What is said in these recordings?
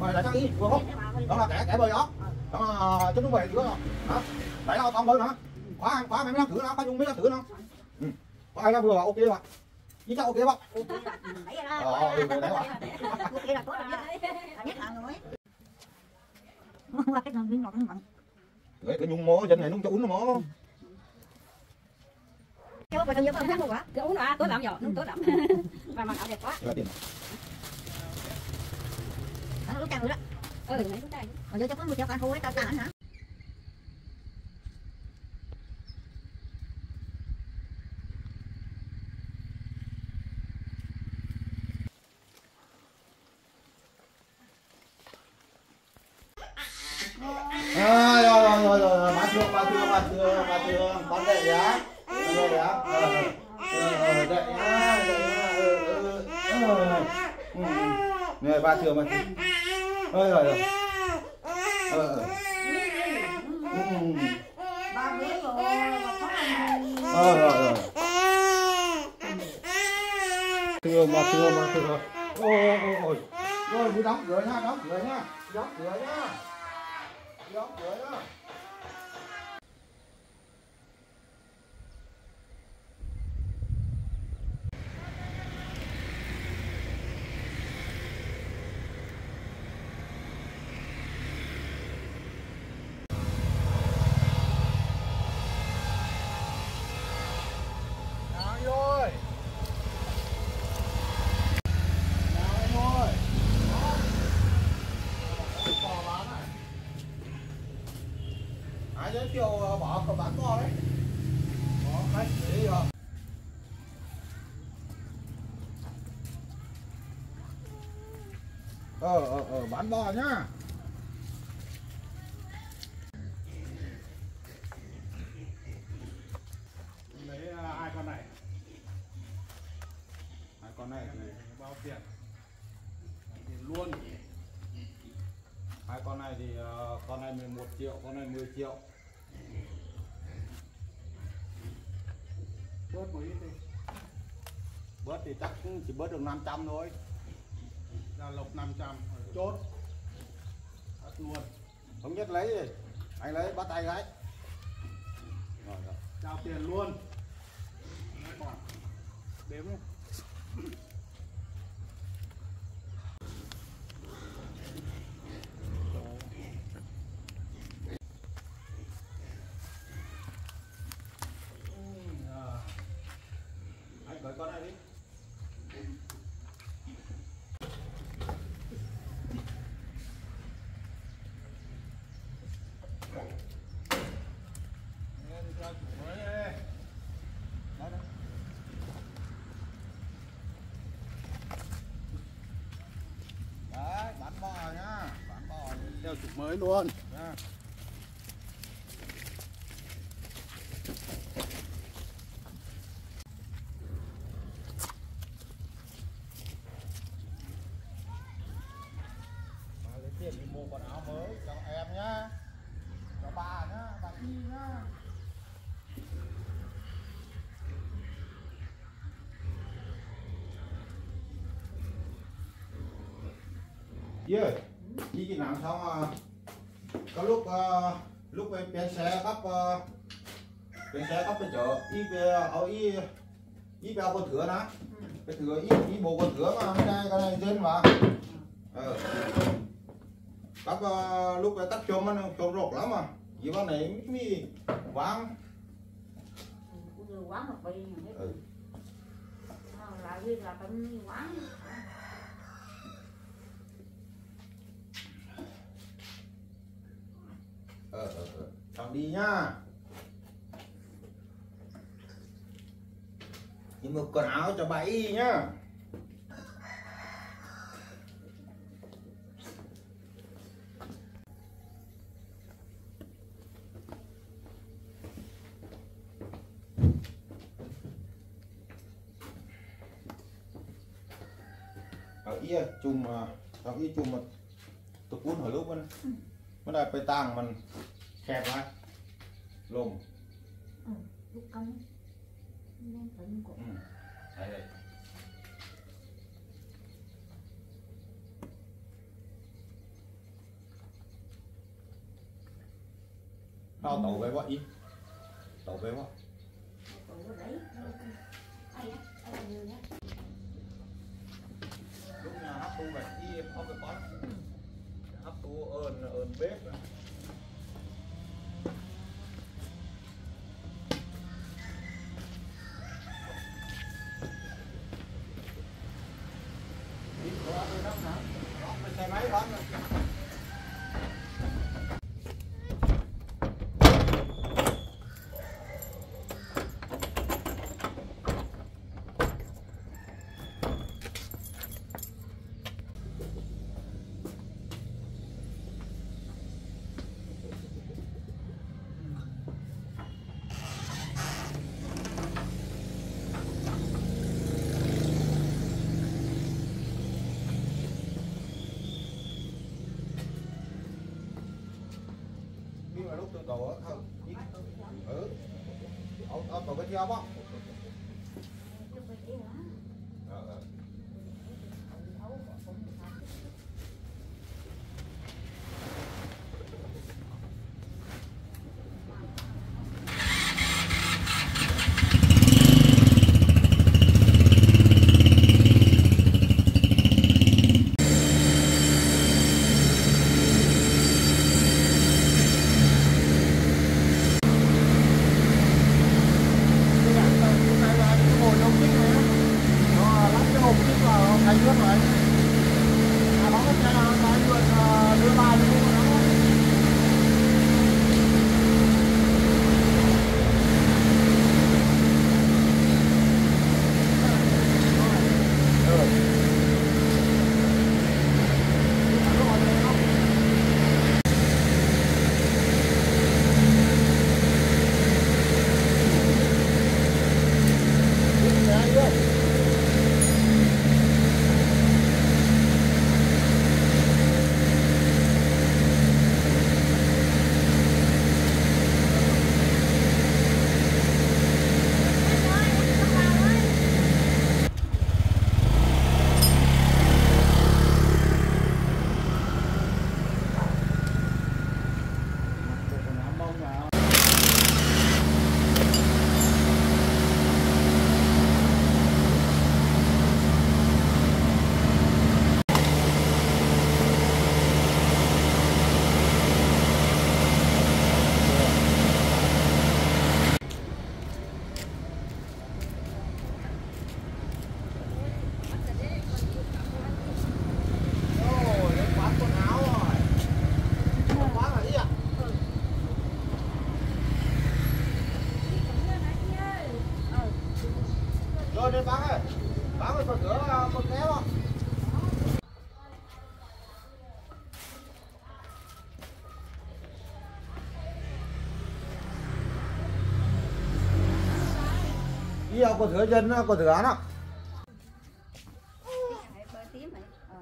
Rồi lại sang đi vừa hút. Đó là kẻ kẻ bơi đó. Đó là chúng nó về nữa. Đó. Đẩy nó con bơi nữa. Khóa khóa mấy lá thử nó, có chung mấy lá thử nó. Ừ. Có ai ra vừa ok rồi Với sao ok không? Ờ, ừ, đấy rồi. Đấy, cái nhung mó, chân này nó cho uống nó mó. Cái uống nó tốt lắm rồi, nó tốt lắm. Và mặc áo đẹp quá. Là tiền. Ừ, mấy cái này. À, rồi rồi rồi rồi, bà thương, bà thương, bà thương, bà thương, con dậy nhá. Con ba nhá. mà ờ, dậy nhá, dậy nhá. Rồi rồi. thưa mà thưa Ờ, rồi rồi. Thương, thương, thương. Ôi, ôi, ôi. Rồi, đi đóng cửa nha, đóng cửa nha, Đóng cửa nha, Đóng cửa nha. Nào anh ơi. Nào anh ơi. Đó. Bò bán này. Ai ờ, bỏ có bán to đấy. Bỏ khách đấy rồi. Ờ ờ ờ bán bò nhá. lấy à, hai con này Hai con này thì bao tiền tiền luôn hai con này thì ờ, con này 11 triệu, con này 10 triệu ít đi Bớt thì chắc chỉ bớt được 500 thôi. ra lộc 500 chốt bắt luôn Thống nhất lấy đi. Anh lấy bắt tay gái. Rồi rồi. trao tiền luôn Mấy đếm đi Ờ. Anh cởi con này đi. Lên cho chủ mới đi Đấy, đấy. Đấy, bán bò nhá, bán bò theo chủ mới luôn lấy tiền đi mua quần áo mới cho em nhá, cho bà nhá, bà Chi nhá. Chị ơi, chị chị làm xong à, có lúc ờ, lúc em bên xe cấp ờ, bên xe cấp bên chợ y về ở y y bèo con thửa ná cái thửa y y bộ con thửa mà cái này cái này trên mà. Ờ. Cấp ờ, lúc cái tắt chôm nó chôm rột lắm mà gì con này mi vắng ừ. Ờ ờ ờ đi nhá. Nhưng mà quần áo cho bà y nhá. Ở à, y chùm à, ở y chùm mà tôi cuốn hồi lúc đó nó đãไปตั้งมันแคบไว้ลง lúc công nên tận của ừ. đây đây Tao tàu về quá ý Tàu về quá tụi nó đấy ai á ai là người á lúc nhà hấp thu vậy đi hấp cái con hấp thu ơn ơn Tôi cầu á không? Ừ. Ông ông cầu cái bây giờ á có thừa dân á, có thừa án á. bơ tím này ờ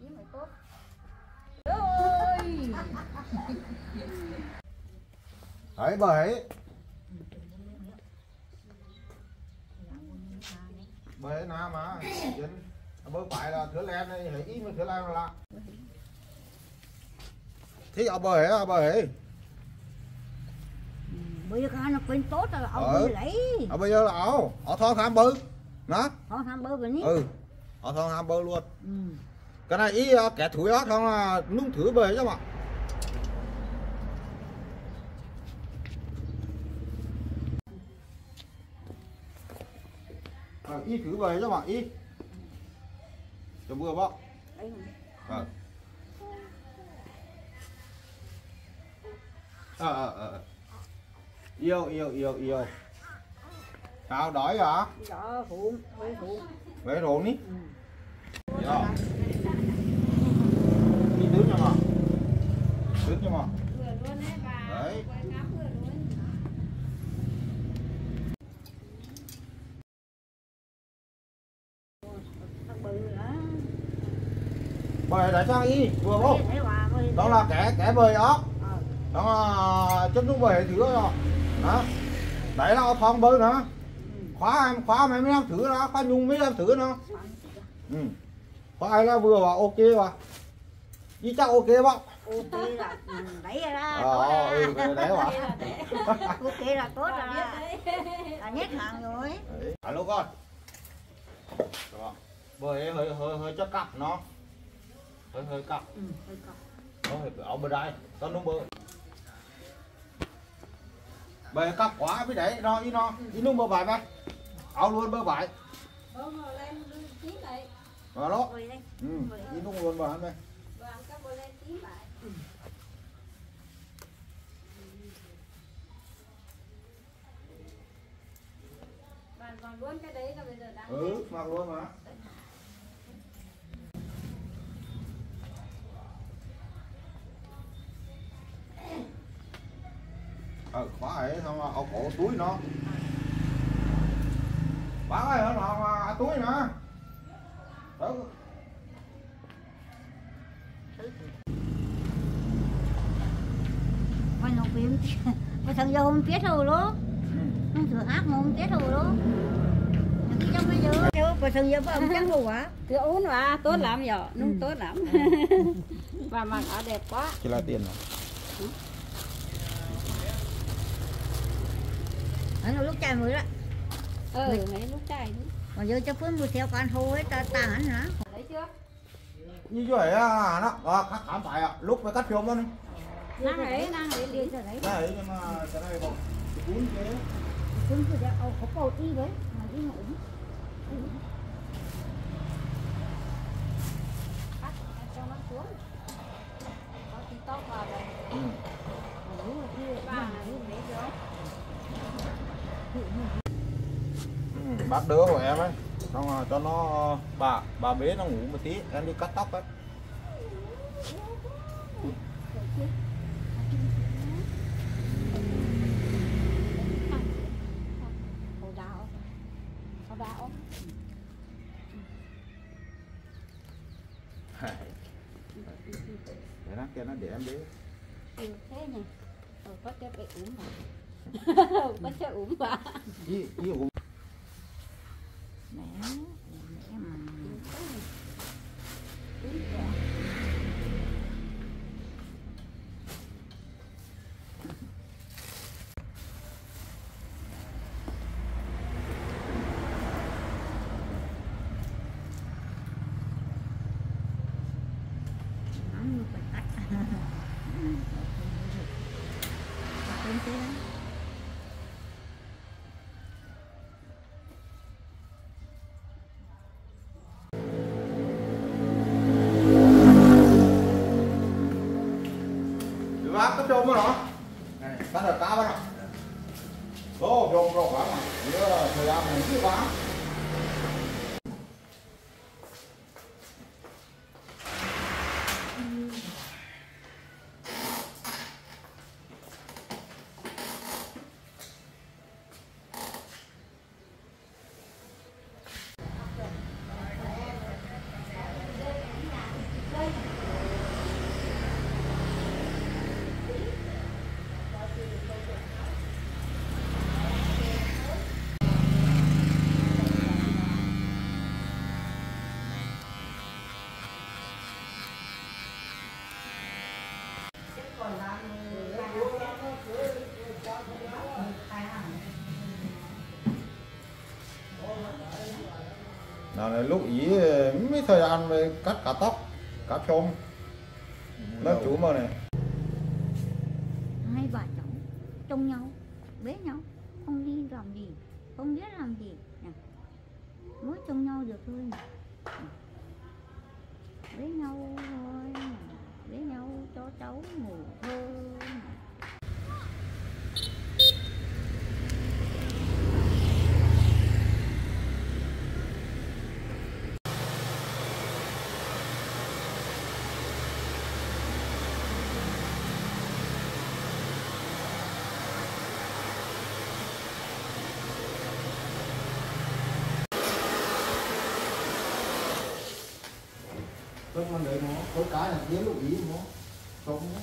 tím Đấy, bởi bởi nào mà dân bơ phải là thửa len này hãy ý mà thửa len là thế ở bờ hễ ở bờ hễ bây giờ nó quên tốt rồi ông đi lấy. Ở bây giờ là ảo. Ở thon tham bơ. Đó họ tham về ní ừ. Ở thon tham bơ luôn. Ừ. Cái này ý ờ, kẻ thúi á thong là nung thử bờ chứ mà Ờ, ý thử bờ chứ mà ý. Cho vừa đấy ờ ờ ờ ờ yêu yêu yêu yêu. Sao đói hả? Đó hụn với hụn về rồi ní ừ. Dạ. đi tướng cho mà tướng cho mà vừa luôn đấy bơi đại sang y vừa không đó là kẻ kẻ bơi đó. Ờ. Đó là chân đúng bơi thử rồi đó đấy là ao thong bơi nữa. Khóa em khóa mày mới làm thử nó khóa nhung mới làm thử nó ừ. khóa ai là vừa vào ok vào đi chắc ok không ok là ừ, đấy là ờ tốt ừ, đấy bảo ok là tốt rồi là nhất hàng rồi. Alo con bơi hơi hơi hơi chắc cặp nó. Hơi hơi cặp. Ừ, hơi cọc. nó hơi ở bên đây tao nó bơi bơi cặp quá với đấy nó ý nó. Ý nó bơi bài mà áo luôn bơi bài. Vào đó đây. ừ ý nó luôn bài này vàng các bôi lên tím lại. Bạn còn luôn cái đấy là bây giờ đang ừ mặc luôn mà ờ khóa ấy xong ao cổ túi nó. Bán ơi nó mà túi nữa. Đó. Mà nó phim mà thằng giờ không biết rồi đó. Nó thừa ác mà không biết rồi đó. Cái trong bây giờ. Đâu mà thằng giờ ông chắc rồi quá cứ uống mà tốt lắm giờ nung tốt lắm. Và mặc áo đẹp quá. Chỉ là tiền rồi nó lúc chạy mới đó. Ừ mấy lúc chạy đi mà giờ cho phương một theo con thôi ta ta hẳn hả? Lấy chưa? Như vậy á nó à, cắt thảm phải à lúc phải cắt phim đó năng ấy năng ấy đi. Giờ đấy đấy nhưng mà cái này không cuốn chế phương vừa đeo có cầu đi đấy mà đi ngủ. Cắt cho nó xuống. Có tí tóc vào đây ừ. đúng rồi đi vàng là như đấy được bác đứa của em ấy. Xong rồi cho nó bà bà bế nó ngủ một tí em đi cắt tóc ấy để nó kia nó để em bế. Ừ, thế nhỉ? Ừ, có chơi bị uống mà. Có chơi uống mà Nhớ thời gian này lúc ý mấy thời gian về cắt cả tóc Cắt trôm Lớp chú mà này hai vợ chồng trông nhau bế nhau không đi làm gì không biết làm gì nè. mới trông nhau được thôi nè. bế nhau thôi bế nhau cho cháu ngủ thôi mà để nó khối cái là nhớ lúc ý nó Trôm nó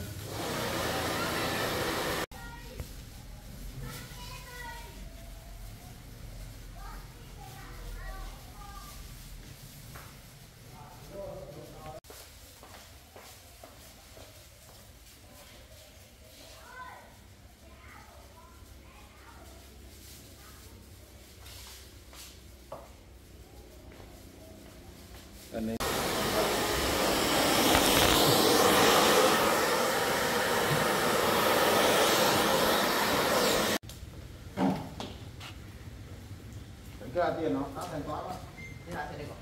cái là tiền nó đã thành toán rồi. Thế là sẽ đây còn.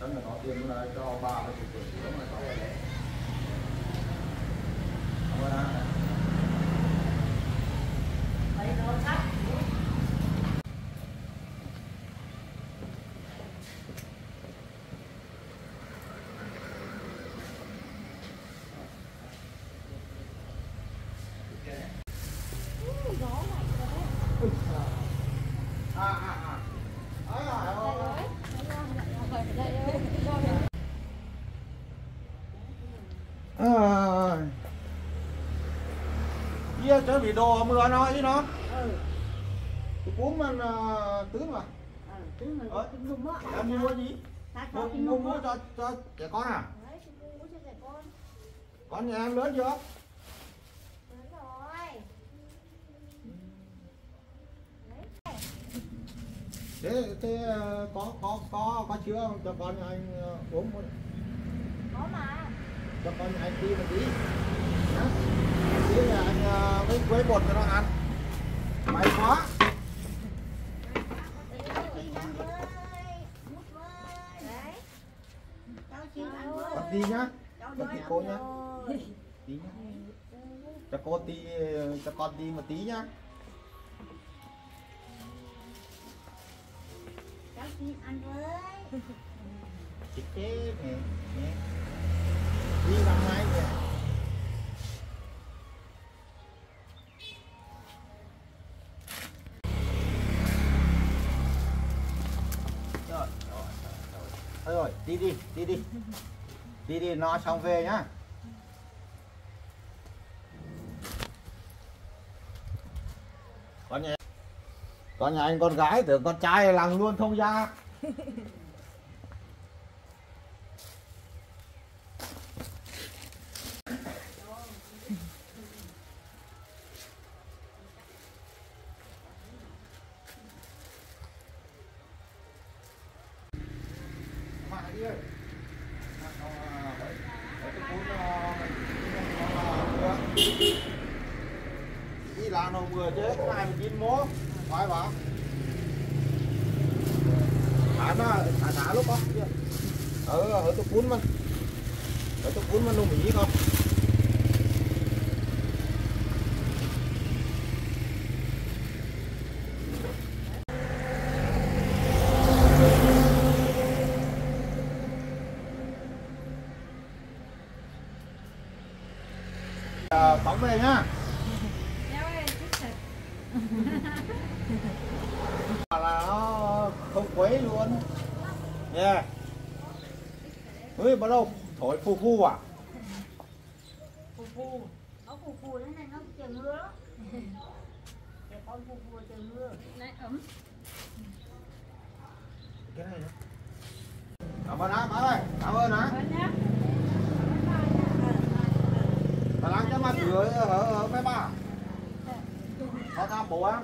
Tấm là nó tiền là cho ba cái cục cửa mà tao Chơi bị đồ mưa nó ý nó Ừ. Mình ờ, tướng mà Ừ, chứ mà. Em mua gì? Mua, mua, cho, cho trẻ con à? Con. Con nhà em lớn chưa? Lớn rồi. Thế, thế ờ, có, có, có, có chữa không? Cho con anh ờ, uống một Có mà. cho con anh đi một tí Nhá. Tí là anh ờ, với quấy bột cho nó ăn May quá tập Bật đi nhá tập bật đi cô nhá. Tí nhá Cho cô tí, cho con đi một tí nhá Cháu xin ăn với. chị chết nè nè. Đi làm máy nè Rồi, rồi, rồi. Thôi rồi, đi đi, đi đi. Đi đi, nó xong về nhá. Con nhà Con nhà anh con gái tưởng con trai làng luôn thông ra Mà đi ơi. Mà nó, ờ, đấy, đấy, cái cuốn, ờ, nó, ờ, mưa. Đi là nó vừa chứ, hai mươi chín mố, phải bỏ Thả nó, thả thả lúc đó. Ở, ở tôi cuốn mình. Ở tôi cuốn mình luôn mỹ không. Bóng về nhá. là nó không quấy luôn nha ơi bắt đầu thổi phu phu à Phù phù. Nó phù phù thế này nó trời mưa đó. Trẻ con phù phù trời mưa. Này ấm. cái này nữa cảm ơn á bác ơi cảm ơn á nhá. bà lắng cho mà cửa ở ở mấy bà có tham bộ á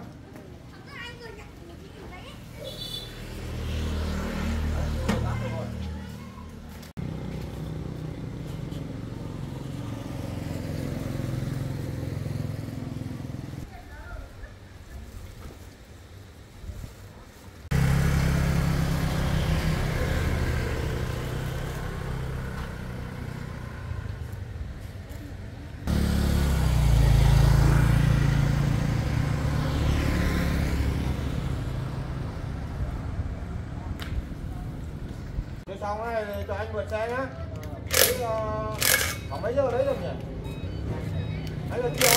Xong này cho anh mượn xe nhá Đấy, uh, khoảng mấy giờ đấy được nhỉ? Mấy giờ chiều?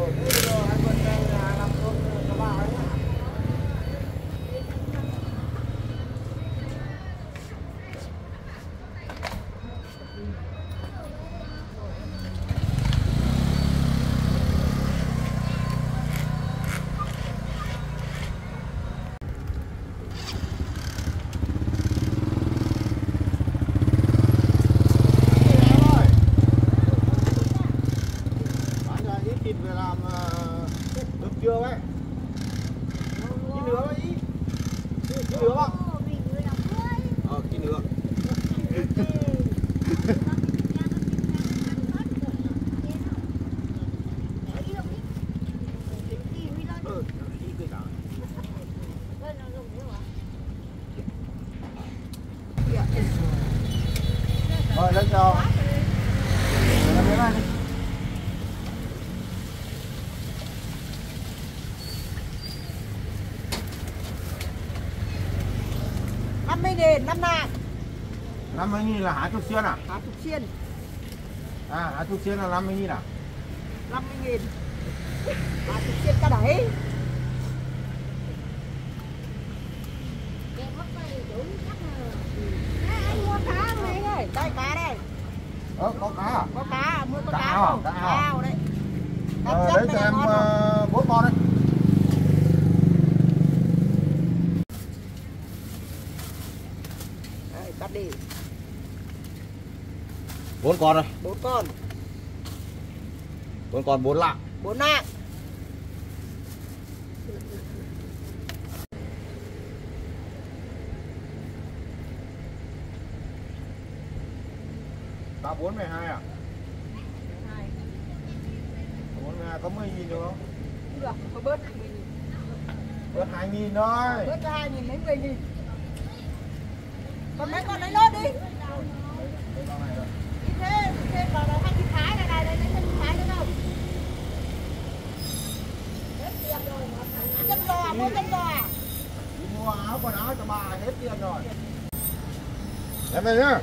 Ừ, thế bây giờ anh mượn xe nhà làm cơm cho bà ấy nhá rồi Bán cho ít thịt về làm uh, cơm trưa ấy Ít nữa mà ý ký nữa không Ô, vì người làm mới. ờ ký nữa ừ ý cái đó rồi lên cho Lên lên lên. năm mươi nghìn năm nạng năm mươi nghìn là hả chút xiên à? Há chục xiên à hả chút xiên là năm mươi nghìn à? Năm mươi nghìn. Há chục xiên cả đấy. Anh mua cá này ơi. đây cá đây. Ờ có cá à? Có cá mua con Cá cá à? không? Cá à? ao đấy. Cá ờ, chất đấy này cho là em ngon không? ờ, bốn con đấy Đấy, cắt đi bốn con rồi bốn con. Bốn con bốn lạng. Bốn nạng cá bốn mười hai à? Bốn mười hai. Có mười nghìn được không? Được có bớt hai nghìn. Bớt hai nghìn thôi. Bớt cho hai nghìn lấy mười nghìn. Còn mấy con lấy đi Đi mua áo quần áo cho bà hết tiền rồi em đây nhá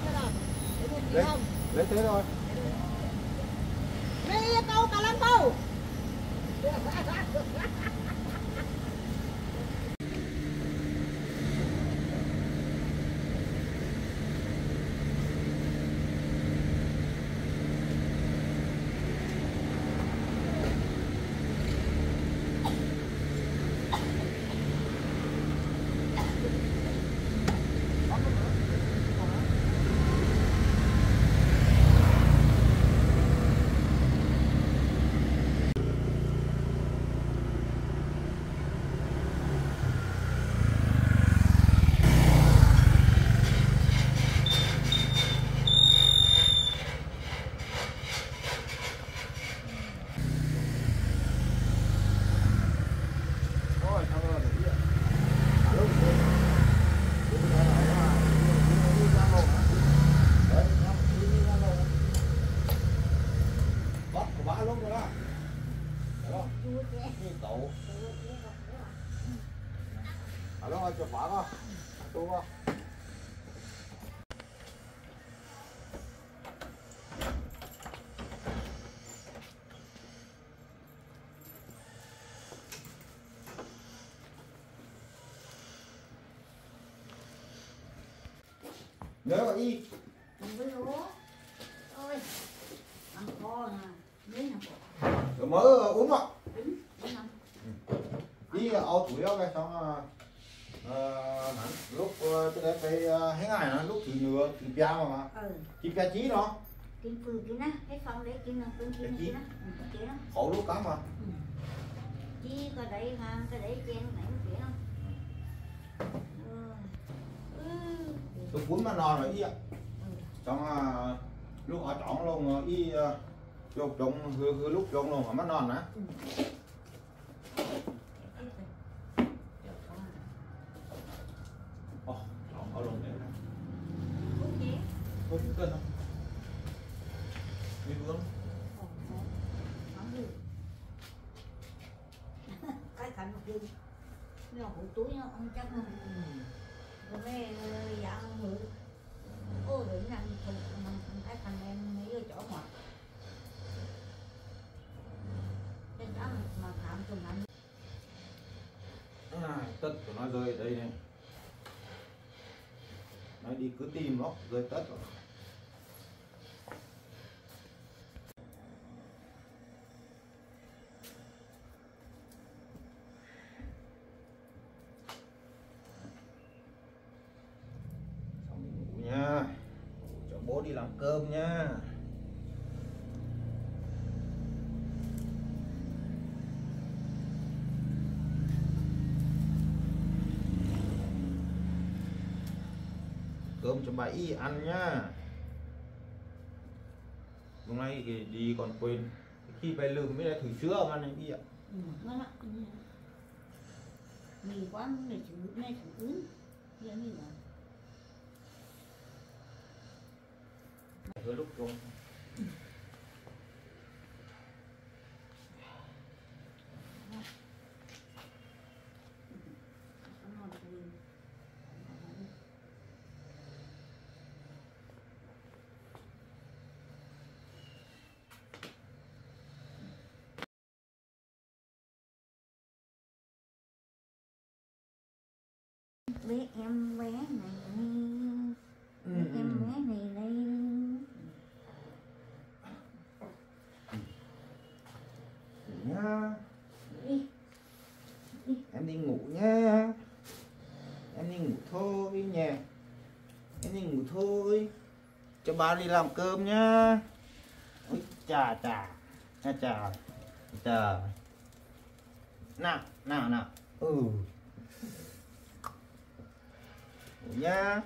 Lấy lấy lấy thế thôi Đi câu cả lăng câu. thôi thằng ơi để ý ạ. Lúc đi. Đi ra ngoài mà. Đi- đi ra lồng hả? Đấy, ra- đi- đi ra lồng. Bắt của bả lúc rồi đó. Thấy không? Như tẩu. Alo, chụp bả con. Tu con. Nhớ y. Đừng có lúa. Ôi. Ăn kho nè. Miếng nào kho. Rồi mới uống ạ. Đi ao tuổi cái xong à, ờ, hẳn lúc ờ, cái đấy phải ờ, hết ngày nó lúc thì nửa thì bia mà mà Ừ. thì bia chí đó Kim phương kia nè. Hết xong đấy kim nào phương Cái kim kia. Ừ, cái kia khổ lúc cắm mà Chi cái đấy ha. Cái đấy chen này cái kia đó. Ừ. Ừ. tôi cuốn mà non rồi y ạ Ừ. xong à, lúc ở trỏng luôn y ờ, chụp trống hư lúc trống luôn mà mất non không cân không đi vướng đi. cái cảnh một đêm nó hủ túi nó ông chắc không rồi mấy dạ ông ngự ô đừng ăn thùng mình thấy thành em nghĩ ở chỗ ngọt cái đó mà phạm tụi anh à, tất của nó rơi đây này. Nó đi cứ tìm nó rơi tất rồi xong đi ngủ nha cho bố đi làm cơm nha cơm cho bà y ăn nhá. Hôm nay thì đi còn quên. Khi về lườm mới là thử sữa mà này đi ạ. Ừ, lạ mì chữ này chữ ứng vậy như là Cứ lúc không nó là quên bé em bé này ừ, em bé này nhá đi em đi ngủ nhá em đi ngủ thôi nhé em đi ngủ thôi. Cho ba đi làm cơm nhá ôi chà chà. Chà chà. Chà. Nào nào nào. Ừ nhá.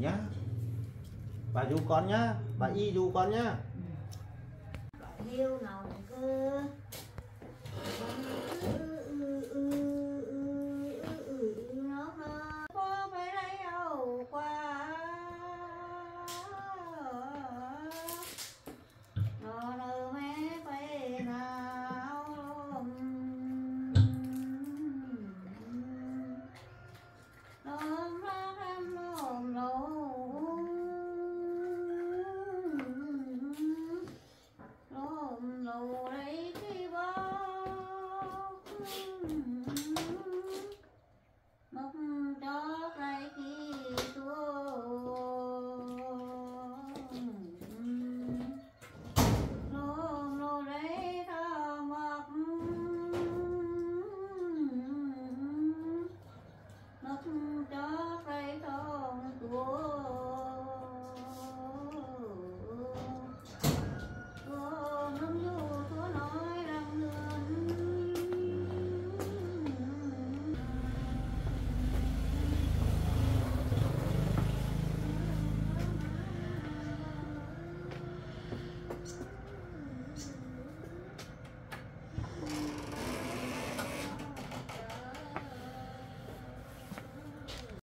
Nhá. Bà du con nhá. Bà y du con nhá. Bà yêu nào cơ.